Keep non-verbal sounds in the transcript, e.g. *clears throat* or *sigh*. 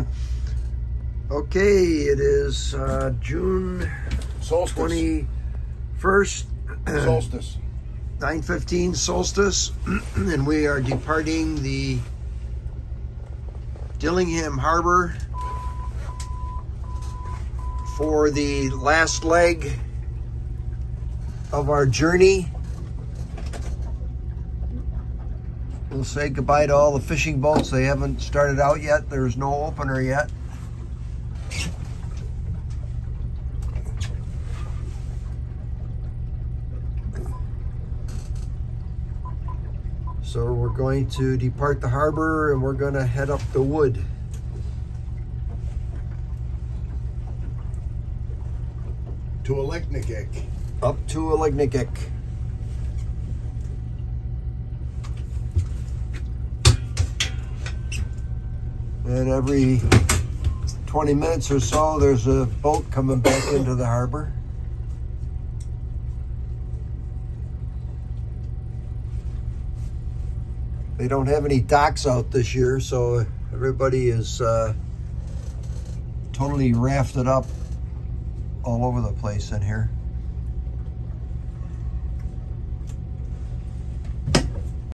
*laughs* okay, it is uh, June Solstice. 21st, *clears throat* Solstice. 9.15 solstice, *clears throat* and we are departing the Dillingham Harbor for the last leg of our journey. We'll say goodbye to all the fishing boats. They haven't started out yet. There's no opener yet. So we're going to depart the harbor and we're going to head up the wood. To Aleknagik. Up to Aleknagik. And every 20 minutes or so, there's a boat coming back into the harbor. They don't have any docks out this year, so everybody is uh, totally rafted up all over the place in here.